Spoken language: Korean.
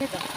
해봐.